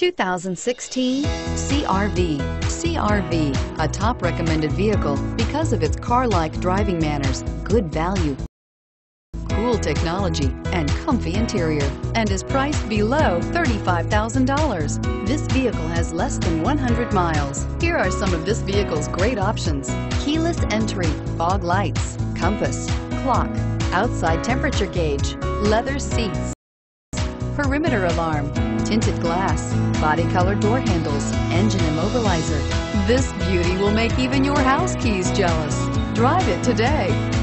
2016 CRV. CRV, a top recommended vehicle because of its car-like driving manners, good value, cool technology, and comfy interior, and is priced below $35,000. This vehicle has less than 100 miles. Here are some of this vehicle's great options. Keyless entry, fog lights, compass, clock, outside temperature gauge, leather seats, perimeter alarm, tinted glass, body color door handles, engine immobilizer. This beauty will make even your house keys jealous. Drive it today.